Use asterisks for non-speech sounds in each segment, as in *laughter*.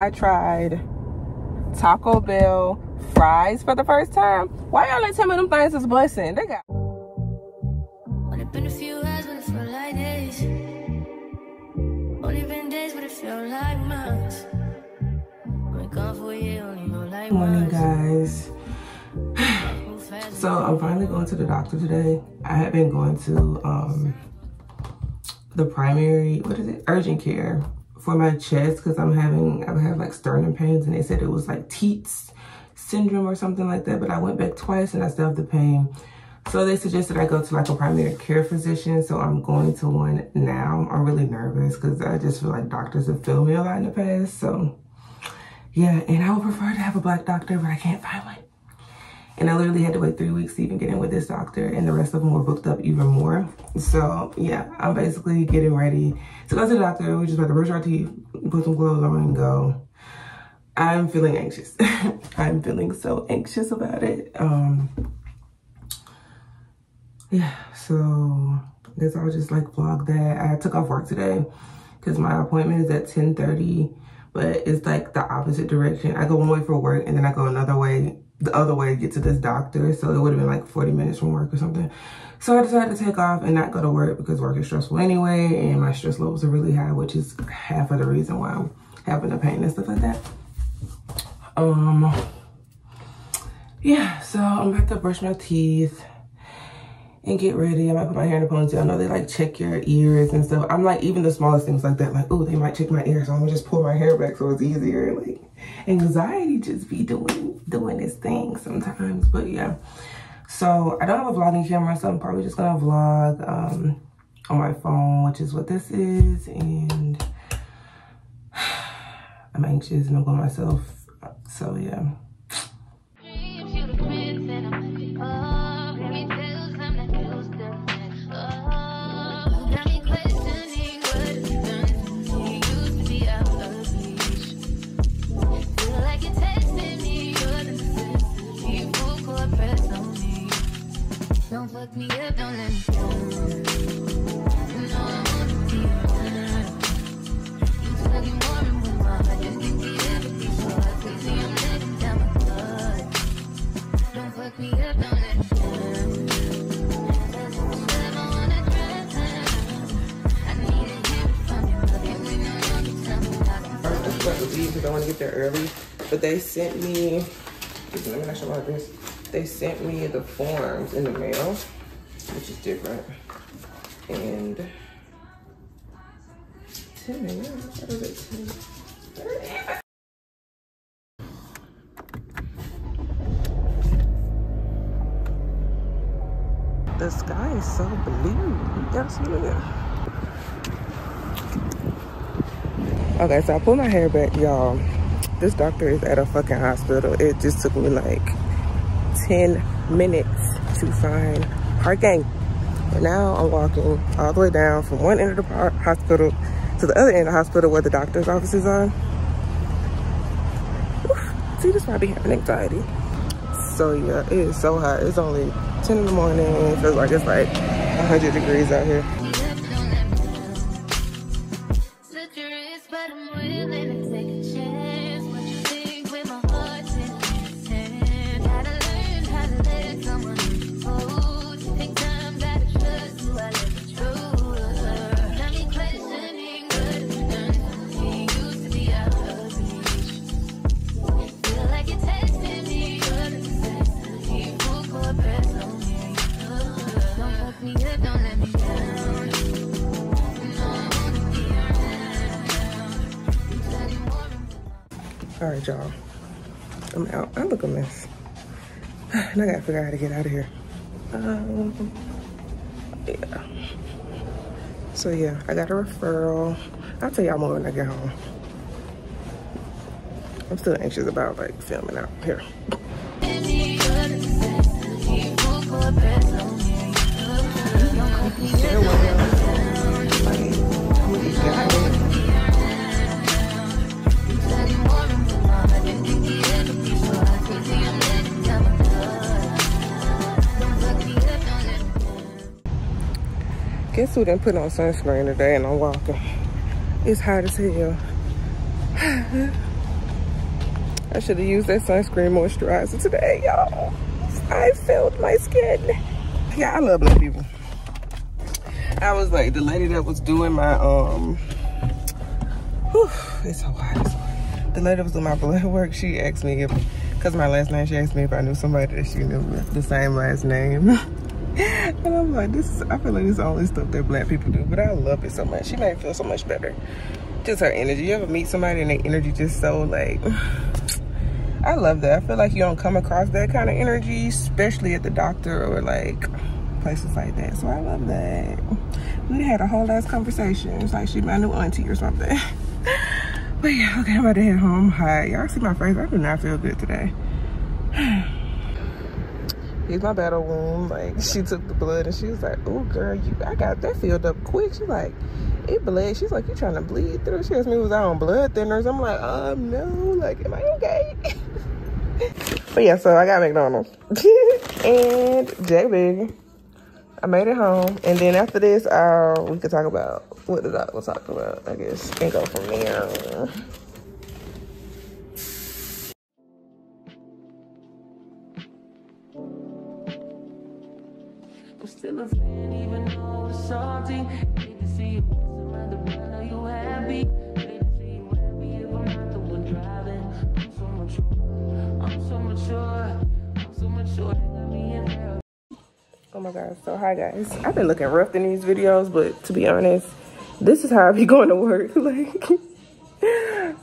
I tried Taco Bell fries for the first time. Why y'all let tell me them things is blessing? They got. Only been a few hours, but it felt like days. Only been days, but it felt like months. Good morning, guys. so I'm finally going to the doctor today. I have been going to um the primary, what is it, urgent care for my chest because I'm having, I have had like sternum pains and they said it was like Tietze syndrome or something like that. But I went back twice and I still have the pain. So they suggested I go to like a primary care physician. So I'm going to one now. I'm really nervous because I just feel like doctors have failed me a lot in the past. So yeah, and I would prefer to have a black doctor, but I can't find one. And I literally had to wait three weeks to even get in with this doctor and the rest of them were booked up even more. So yeah, I'm basically getting ready to go to the doctor. We're just about to brush our teeth, put some clothes on and go. I'm feeling anxious. *laughs* I'm feeling so anxious about it. Um, yeah, so I guess I'll just like vlog that. I took off work today because my appointment is at 10.30, but it's like the opposite direction. I go one way for work and then I go another way the other way to get to this doctor. So it would have been like 40 minutes from work or something. So I decided to take off and not go to work because work is stressful anyway. And my stress levels are really high, which is half of the reason why I'm having the pain and stuff like that. Um, yeah, so I'm about to brush my teeth and get ready. I might put my hair in a ponytail. I know they like check your ears and stuff. I'm like, even the smallest things like that, like, oh, they might check my ears. So I'm gonna just pull my hair back so it's easier. Like, anxiety just be doing doing its thing sometimes but yeah so i don't have a vlogging camera so i'm probably just gonna vlog um on my phone which is what this is and *sighs* i'm anxious and i'm going myself so yeah fuck me up, don't let me. You I wanna because I want to get there early. But they sent me, let me show my this they sent me the forms in the mail, which is different. And 10 minutes, what is it? 10? The sky is so blue. See it. Okay, so I pulled my hair back, y'all. This doctor is at a fucking hospital. It just took me like 10 minutes to find parking. And now I'm walking all the way down from one end of the hospital to the other end of the hospital where the doctor's offices are. Oof. See, this might be having anxiety. So yeah, it is so hot. It's only 10 in the morning. It feels like it's like 100 degrees out here. Y'all. I'm out. I look a mess. *sighs* And I gotta figure out how to get out of here. Um, yeah. So yeah, I got a referral. I'll tell y'all more when I get home. I'm still anxious about like filming out here. Guess didn't put on sunscreen today and I'm walking. It's hot as hell. *sighs* I should have used that sunscreen moisturizer today, y'all. I felt my skin. Yeah, I love black people. I was like, the lady that was doing my, um, whew, it's so hot, it's. The lady that was doing my blood work, she asked me if, because my last name, she asked me if I knew somebody that she knew with the same last name. *laughs* *laughs* and I'm like, this is, I feel like this is only stuff that black people do, but I love it so much. She made me feel so much better. Just her energy. You ever meet somebody and their energy just so like, *sighs* I love that. I feel like you don't come across that kind of energy, especially at the doctor or like places like that. So I love that. We had a whole ass conversation. It's like she my new auntie or something. *laughs* but yeah, okay, I'm about to head home. Hi, y'all see my face? I do not feel good today. Here's my battle wound. Like *laughs* she took the blood and she was like, "Oh girl, you, I got that filled up quick." She's like, "It bled." She's like, "You trying to bleed through?" She asked me, "Was I on blood thinners?" I'm like, "Um, no. Like, am I okay?" *laughs* but yeah, so I got McDonald's *laughs* and Jack Big. I made it home, and then after this, uh, we could talk about what the doc was talking about, I guess, and go from there. My god, so hi guys. I've been looking rough in these videos, but to be honest, this is how I be *laughs* going to work. *laughs* like,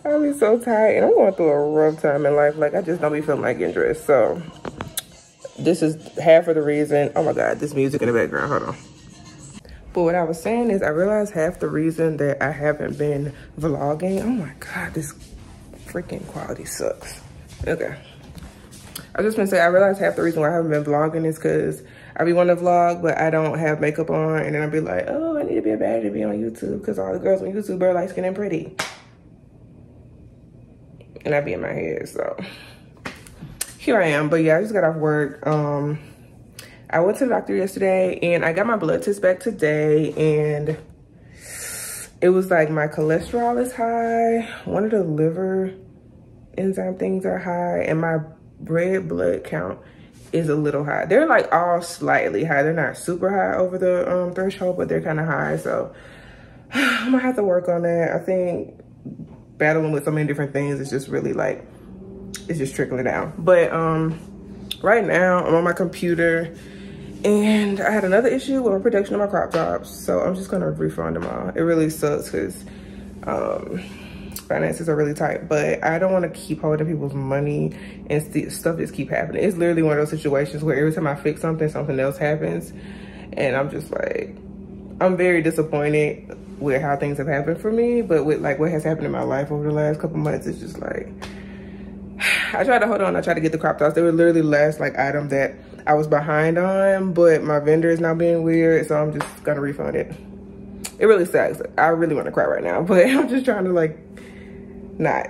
i'll be so tired and I'm going through a rough time in life. Like, I just don't be feeling like getting dressed. So, this is half of the reason. Oh my god, this music in the background, hold on. But what I was saying is I realized half the reason that I haven't been vlogging. Oh my god, this freaking quality sucks. Okay. I was just gonna say, I realized half the reason why I haven't been vlogging is because I be wanting to vlog, but I don't have makeup on. And then I'll be like, oh, I need to be a baddie to be on YouTube because all the girls on YouTube are light skinned and pretty. And I be in my head, so here I am. But yeah, I just got off work. Um, I went to the doctor yesterday and I got my blood test back today and it was like my cholesterol is high. One of the liver enzyme things are high and my red blood count is a little high. They're like all slightly high. They're not super high over the um, threshold, but they're kind of high. So *sighs* I'm gonna have to work on that. I think battling with so many different things is just really like, it's just trickling down. But um, right now I'm on my computer and I had another issue with my production of my crop tops. So I'm just gonna refund them all. It really sucks because um, finances are really tight, but I don't want to keep holding people's money and st stuff just keep happening. It's literally one of those situations where every time I fix something, something else happens. And I'm just like, I'm very disappointed with how things have happened for me, but with like what has happened in my life over the last couple months, it's just like, *sighs* I tried to hold on. I tried to get the crop tops. They were literally last like item that I was behind on, but my vendor is now being weird. So I'm just gonna refund it. It really sucks. I really want to cry right now, *laughs* but I'm just trying to like not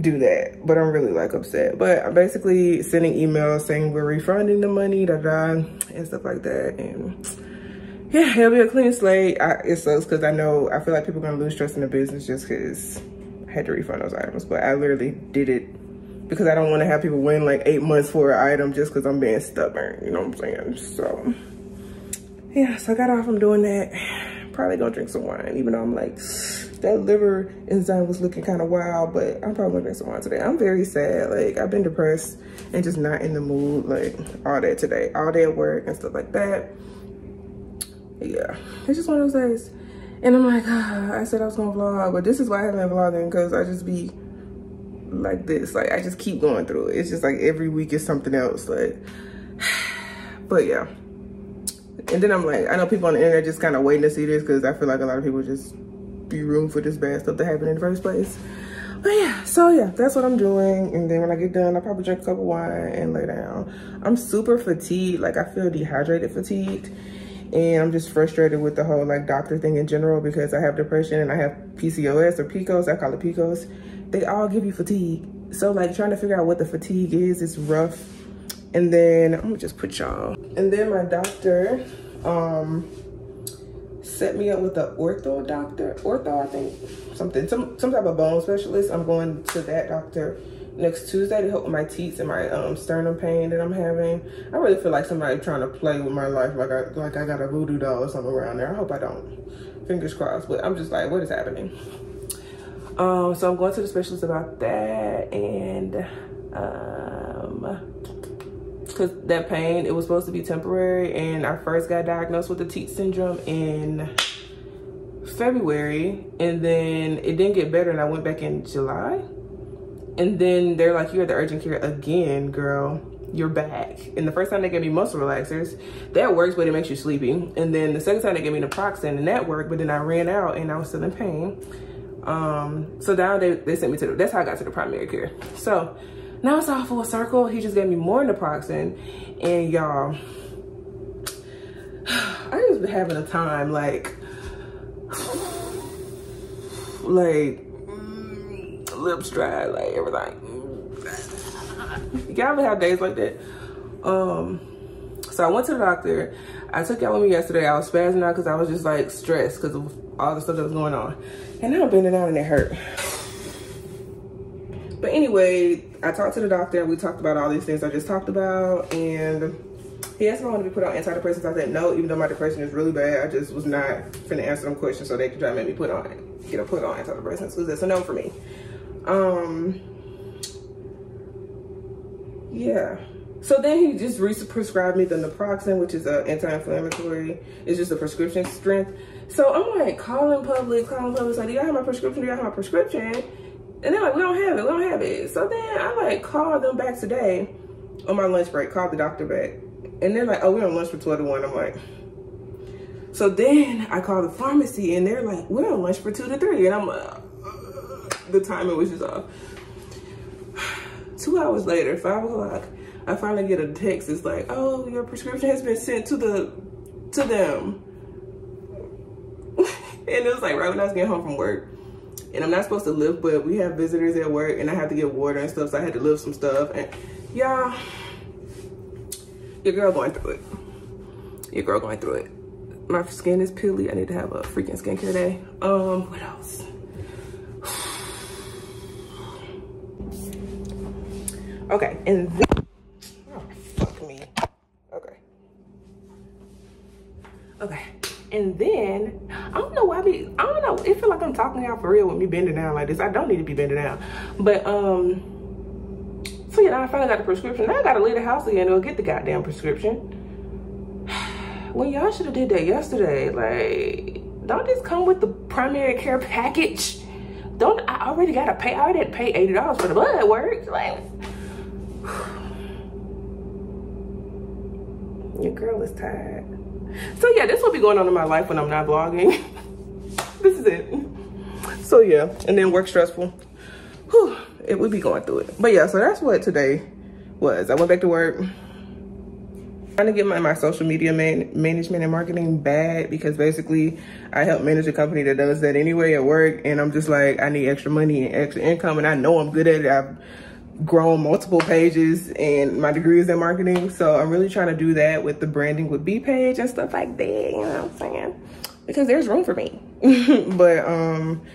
do that but i'm really like upset. But i'm basically sending emails saying we're refunding the money da da and stuff like that. And yeah it'll be a clean slate. I, it sucks because i know i feel like people are gonna lose trust in the business just because i had to refund those items. But i literally did it because i don't want to have people win like eight months for an item just because i'm being stubborn you know what i'm saying? So yeah so i got off from doing that. *sighs* Probably gonna drink some wine even though i'm like that liver enzyme was looking kind of wild, but I'm probably gonna drink some wine today. I'm very sad. Like I've been depressed and just not in the mood like all day today, all day at work and stuff like that. Yeah, it's just one of those days. And I'm like, ah, I said I was gonna vlog, but this is why I haven't been vlogging because I just be like this. Like I just keep going through it. It's just like every week is something else. Like, *sighs* but yeah. And then I'm like, I know people on the internet just kind of waiting to see this because I feel like a lot of people just be room for this bad stuff to happen in the first place. But yeah, so yeah, that's what I'm doing. And then when I get done, I'll probably drink a cup of wine and lay down. I'm super fatigued. Like I feel dehydrated fatigued. And I'm just frustrated with the whole like doctor thing in general because I have depression and I have PCOS or PCOS, I call it PCOS. They all give you fatigue. So like trying to figure out what the fatigue is, is rough. And then I'm gonna just put y'all. And then my doctor, um, set me up with an ortho doctor, ortho, I think, something, some, some type of bone specialist. I'm going to that doctor next Tuesday to help with my teeth and my um, sternum pain that I'm having. I really feel like somebody trying to play with my life, like I like I got a voodoo doll or something around there. I hope I don't. Fingers crossed. But I'm just like, what is happening? Um, so I'm going to the specialist about that and um because that pain it was supposed to be temporary and I first got diagnosed with the Tietze syndrome in February and then it didn't get better and I went back in July and then they're like, you're at the urgent care again, girl. You're back. And the first time they gave me muscle relaxers, that works, but it makes you sleepy. And then the second time they gave me naproxen, and that worked, but then I ran out and I was still in pain. Um, so now they, they sent me to the, that's how I got to the primary care. So now it's all full circle. He just gave me more naproxen. And y'all, I just been having a time like, like lips dry, like everything. Y'all ever have days like that? Um, so I went to the doctor. I took y'all with me yesterday. I was spazzing out because I was just like stressed because of all the stuff that was going on. And now I'm bending down and it hurt. But anyway, I talked to the doctor and we talked about all these things I just talked about. And he asked if I wanted to be put on antidepressants. I said no, even though my depression is really bad. I just was not finna answer them questions so they could try to make me put on, get a put on antidepressants. So that's a no for me. Um, yeah. So then he just prescribed me the naproxen, which is an anti-inflammatory. It's just a prescription strength. So I'm like calling Publix, calling Publix, like, do y'all have my prescription? Do y'all have my prescription? And they're like, we don't have it, we don't have it. So then I like called them back today on my lunch break, called the doctor back. And they're like, oh, we're on lunch for 12 to 1. I'm like, so then I called the pharmacy and they're like, we're on lunch for 2 to 3. And I'm like, the timing was just off. *sighs* Two hours later, five o'clock, I finally get a text. It's like, oh, your prescription has been sent to the to them. *laughs* and it was like right when I was getting home from work. And I'm not supposed to lift, but we have visitors at work and I have to get water and stuff. So I had to lift some stuff. And y'all, your girl going through it. Your girl going through it. My skin is peely. I need to have a freaking skincare day. Um, what else? Okay, and then, oh, fuck me. Okay. Okay, and then, I don't know why I be, I don't know, it feel like I'm talking to y'all for real with me bending down like this. I don't need to be bending down. But, um, so yeah, I finally got the prescription. Now I gotta leave the house again to get the goddamn prescription. *sighs* when y'all should have did that yesterday. Like, don't this come with the primary care package? Don't I already gotta pay? I already had to pay eighty dollars for the blood work. Like, *sighs* Your girl is tired. So yeah, this will be going on in my life when I'm not vlogging. *laughs* is it. So yeah, and then work stressful. Whew, it would be going through it. But yeah, so that's what today was. I went back to work. Trying to get my, my social media man, management and marketing bad because basically I help manage a company that does that anyway at work and I'm just like, I need extra money and extra income and I know I'm good at it. I've grown multiple pages and my degree is in marketing. So I'm really trying to do that with the branding with B page and stuff like that, you know what I'm saying? Because there's room for me. *laughs* but um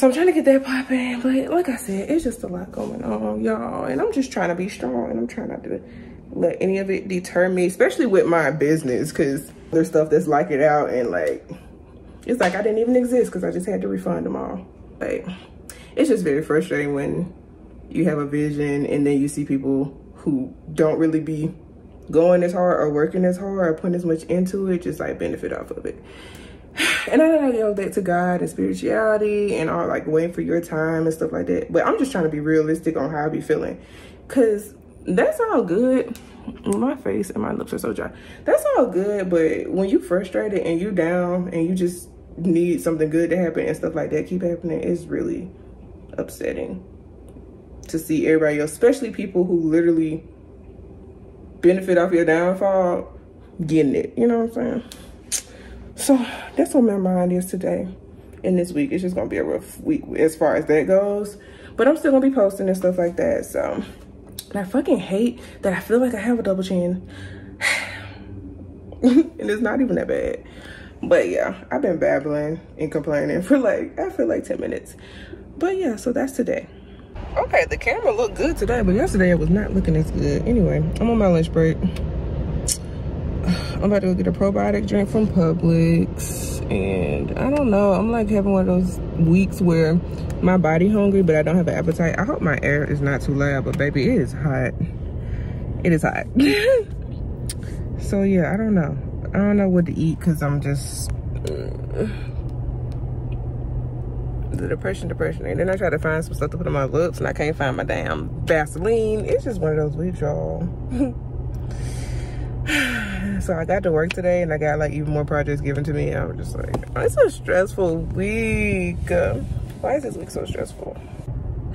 so I'm trying to get that popping. But like I said, it's just a lot going on, y'all. And I'm just trying to be strong and I'm trying not to let any of it deter me, especially with my business, because there's stuff that's like it out and like it's like I didn't even exist because I just had to refund them all. Like it's just very frustrating when you have a vision and then you see people who don't really be going as hard or working as hard or putting as much into it, just like benefit off of it. And I know go back to God and spirituality and all like waiting for your time and stuff like that. But I'm just trying to be realistic on how I be feeling. Cause that's all good. My face and my lips are so dry. That's all good, but when you frustrated and you down and you just need something good to happen and stuff like that keep happening, it's really upsetting to see everybody else, especially people who literally benefit off your downfall, getting it. You know what I'm saying? So that's what my mind is today. And this week, it's just gonna be a rough week as far as that goes. But I'm still gonna be posting and stuff like that. So, and I fucking hate that I feel like I have a double chin. *sighs* and it's not even that bad. But yeah, I've been babbling and complaining for like, I feel like 10 minutes. But yeah, so that's today. Okay, the camera looked good today, but yesterday it was not looking as good. Anyway, I'm on my lunch break. I'm about to go get a probiotic drink from Publix. And I don't know, I'm like having one of those weeks where my body hungry, but I don't have an appetite. I hope my air is not too loud, but baby, it is hot. It is hot. *laughs* so yeah, I don't know. I don't know what to eat because I'm just... Uh, the depression, depression. And then I try to find some stuff to put on my lips and I can't find my damn Vaseline. It's just one of those weeks, y'all. *laughs* so I got to work today and I got like even more projects given to me. I was just like, oh, it's a stressful week. Why is this week so stressful? *sighs*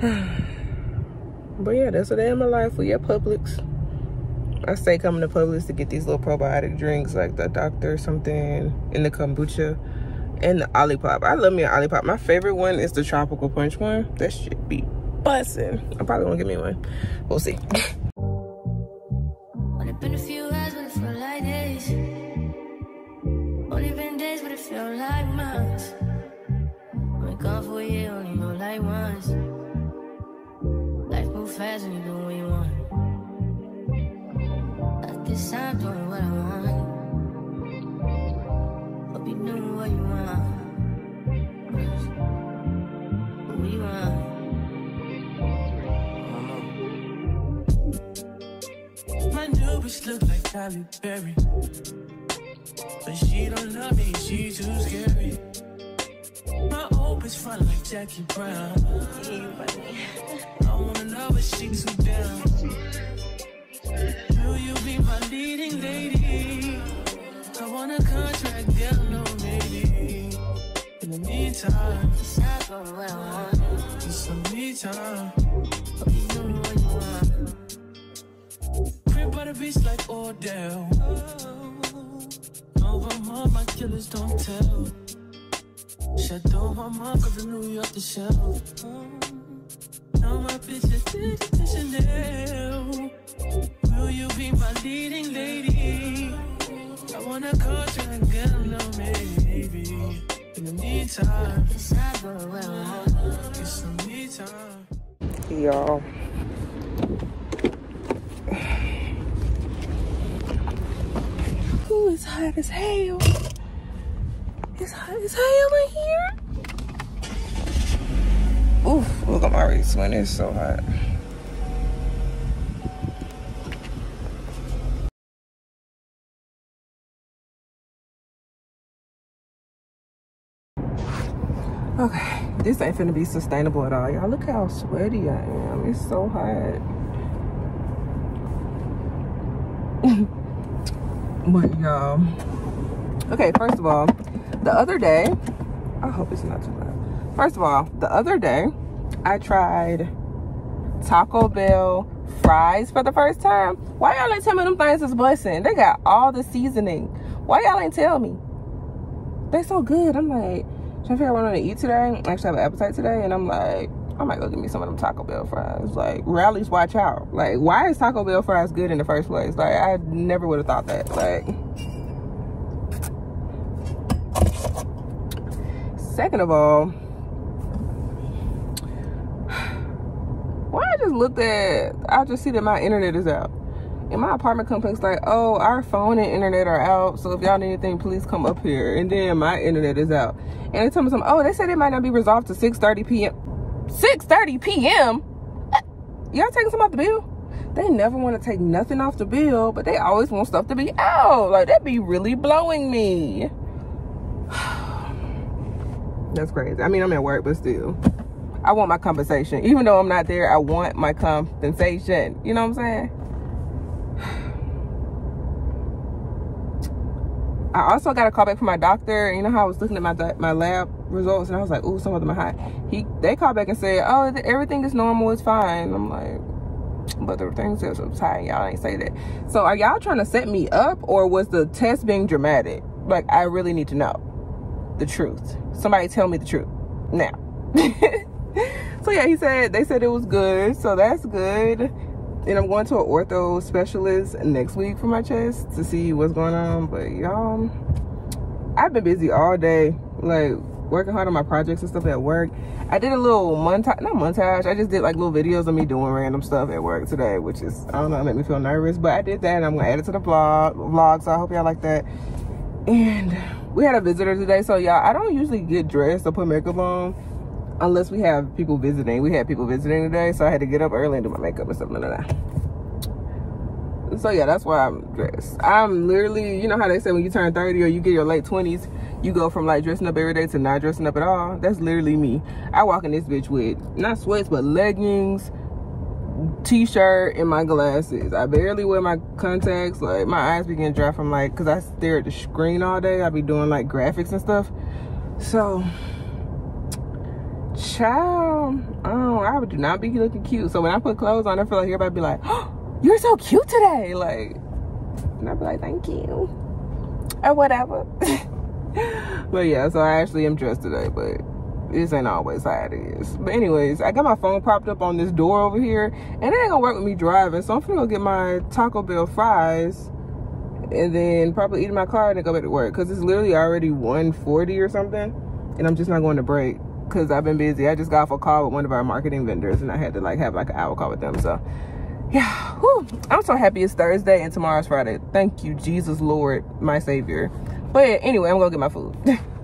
but yeah, that's a day in my life. We at Publix. I stay coming to Publix to get these little probiotic drinks like the doctor something in the kombucha and the Olipop. I love me an Olipop. My favorite one is the tropical punch one. That should be bussing. I probably won't give me one. We'll see. *laughs* fast and you do what you want. At this time, doing what I want. Hope you doing what you want. You want. My new bitch look like Halle Berry. But she don't love me, she too scary. My old bitch front like Jackie Brown. I wanna know if she too down. Will you be my leading lady? I want a contract, down, no maybe. In the meantime. Just some me time. Hope. Crib by the beach like Odell. Over my killers don't tell. Shadow my mom, cause I knew you off the shelf. Mm. Now my bitch is to Chanel. Will you be my leading lady? I wanna call you and get a little maybe. In the meantime, it's not going well. Get some me time. Y'all. Ooh, it's hot as hell. It's hot as hell in here. Oof, look, I'm already sweating. It's so hot. Okay, this ain't finna be sustainable at all. Y'all look how sweaty I am. It's so hot. *laughs* but y'all, okay, first of all, the other day, I hope it's not too loud. First of all, the other day, I tried Taco Bell fries for the first time. Why y'all ain't tell me them things is busting? They got all the seasoning. Why y'all ain't tell me? They so good. I'm like, trying to figure out what I'm gonna eat today. I actually have an appetite today, and I'm like, I might go get me some of them Taco Bell fries. Like, Rally's, watch out. Like, why is Taco Bell fries good in the first place? Like, I never would have thought that. Like, second of all, why I just looked at, I just see that my internet is out. And my apartment complex like, oh, our phone and internet are out. So if y'all need anything, please come up here. And then my internet is out. And they tell me something, oh, they said it might not be resolved to 6.30 p.m. 6.30 p.m.? Y'all taking some off the bill? They never want to take nothing off the bill, but they always want stuff to be out. Like, that'd be really blowing me. That's crazy. I mean, I'm at work, but still. I want my compensation. Even though I'm not there, I want my compensation. You know what I'm saying? I also got a call back from my doctor. You know how I was looking at my my lab results and I was like, "Ooh, some of them are high." He they called back and said, "Oh, everything is normal. It's fine." I'm like, "But the thing says I'm tired. Y'all ain't say that." So are y'all trying to set me up, or was the test being dramatic? Like, I really need to know the truth. Somebody tell me the truth now. *laughs* so yeah, he said they said it was good, so that's good. And I'm going to an ortho specialist next week for my chest to see what's going on. But y'all, I've been busy all day. Like working hard on my projects and stuff at work. I did a little montage, not montage, I just did like little videos of me doing random stuff at work today, which is, I don't know, it made me feel nervous, but I did that and I'm gonna add it to the vlog, vlog so I hope y'all like that. And we had a visitor today, so y'all, I don't usually get dressed or put makeup on unless we have people visiting. We had people visiting today, so I had to get up early and do my makeup and stuff like that so yeah that's why i'm dressed. I'm literally you know how they say when you turn 30 or you get your late 20s you go from like dressing up every day to not dressing up at all? That's literally me. I walk in this bitch with not sweats but leggings t-shirt and my glasses i barely wear my contacts like my eyes begin to dry from like because i stare at the screen all day i be doing like graphics and stuff so child oh i would do not be looking cute so when i put clothes on i feel like everybody be like oh you're so cute today. Like, and I'd be like, thank you. Or whatever. *laughs* but yeah, so I actually am dressed today, but this ain't always how it is. But anyways, I got my phone propped up on this door over here, and it ain't gonna work with me driving, so I'm gonna go get my Taco Bell fries and then probably eat in my car and then go back to work because it's literally already 140 or something and i'm just not going to break because i've been busy. I just got off a call with one of our marketing vendors and i had to like have like an hour call with them so yeah whew, i'm so happy it's thursday and tomorrow's friday. Thank you jesus lord my savior. But anyway i'm gonna get my food *laughs*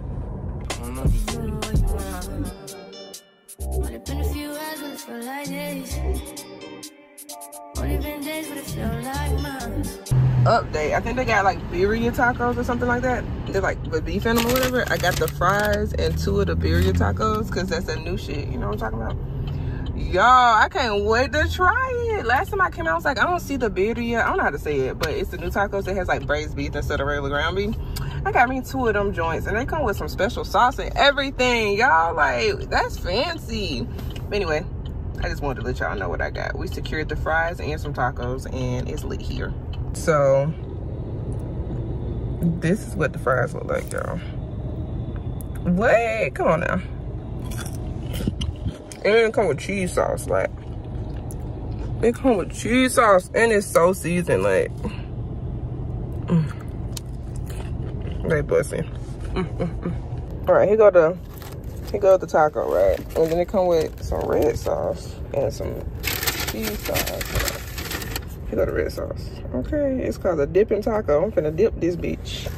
update. I think they got like birria tacos or something like that. They're like with beef in them or whatever. I got the fries and two of the birria tacos because that's a new shit. You know what i'm talking about? Y'all i can't wait to try it. Last time i came out i was like i don't see the birria. I don't know how to say it but it's the new tacos that has like braised beef instead of regular ground beef. I got me two of them joints and they come with some special sauce and everything. Y'all like that's fancy. But anyway i just wanted to let y'all know what i got we secured the fries and some tacos and it's lit here so this is what the fries look like y'all wait come on now and it come with cheese sauce, like. It come with cheese sauce and it's so seasoned, like. Mm. They busting. Mm, mm, mm, All right, here go the, here go the taco, right? And then it come with some red sauce and some cheese sauce. Here go the red sauce. Okay, it's called a dipping taco. I'm finna dip this bitch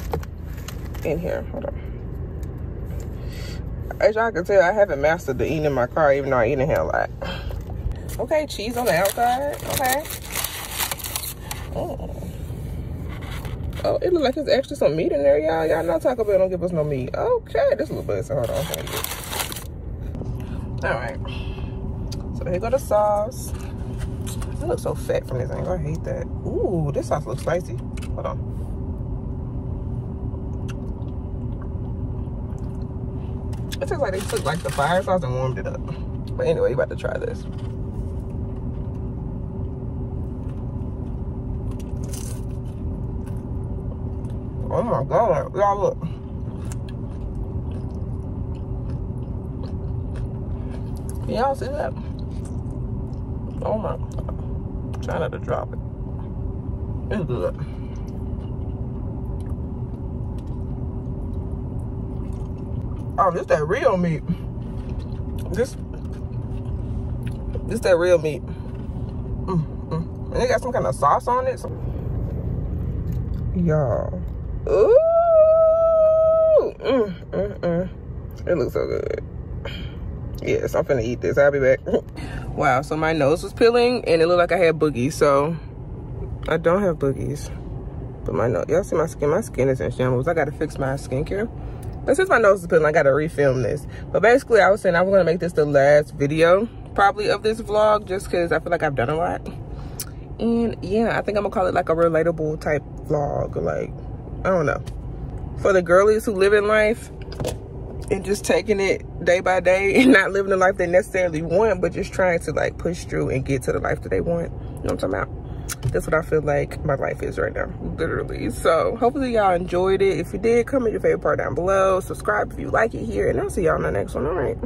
in here. Hold on as y'all can tell, I haven't mastered the eating in my car, even though I eat in here a lot. Okay, cheese on the outside. Okay. Oh, oh it look like there's actually some meat in there, y'all. Y'all know Taco Bell don't give us no meat. Okay, this little bit. So hold on. All right. So here go the sauce. It looks so fat from this angle. I hate that. Ooh, this sauce looks spicy. Hold on. It tastes like they took like the fire sauce and warmed it up. But anyway, you about to try this. Oh my god, y'all look. Y'all see that? Oh my god. Try not to drop it. It's good. Oh, this that real meat. This, this that real meat. Mm, mm. And they got some kind of sauce on it. So. Y'all. Ooh. Mm, mm, mm. It looks so good. Yes, I'm finna eat this. I'll be back. *laughs* wow, so my nose was peeling and it looked like I had boogies. So I don't have boogies. But my nose, y'all see my skin? My skin is in shambles. I gotta fix my skincare. But since my nose is peeling, I gotta refilm this. But basically, I was saying I was gonna make this the last video, probably, of this vlog, just because I feel like I've done a lot. And yeah, I think I'm gonna call it like a relatable type vlog. Like, I don't know. For the girlies who live in life and just taking it day by day and not living the life they necessarily want, but just trying to like push through and get to the life that they want. You know what I'm talking about? that's what I feel like my life is right now, literally. So hopefully y'all enjoyed it. If you did, comment your favorite part down below. Subscribe if you like it here, and I'll see y'all in the next one. All right.